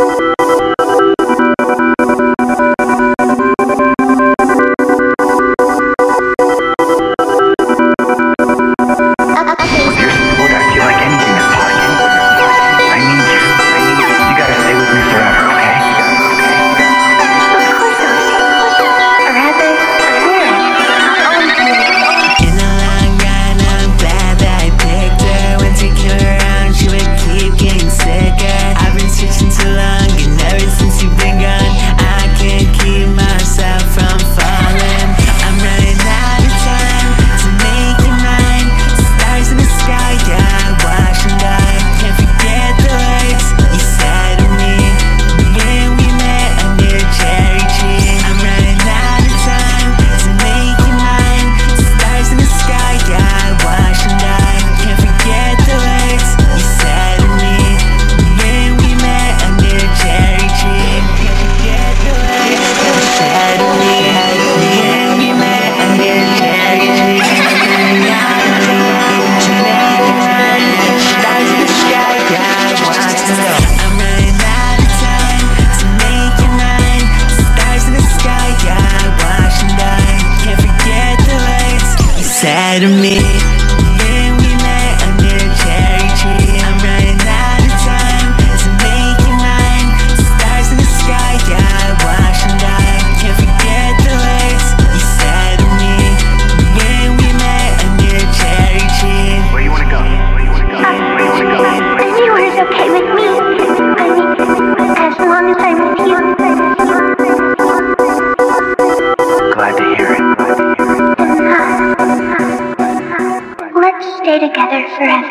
you to me stay together forever.